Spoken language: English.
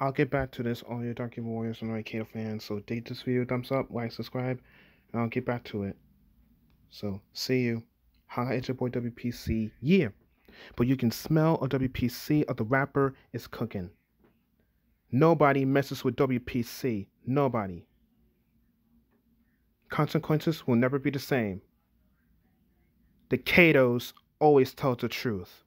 I'll get back to this, all your Darky Warriors and Kato fans. So, date this video, thumbs up, like, subscribe, and I'll get back to it. So, see you. Hi, it's your boy WPC. Yeah. But you can smell a WPC of the rapper is cooking. Nobody messes with WPC. Nobody. Consequences will never be the same. The Katos always tell the truth.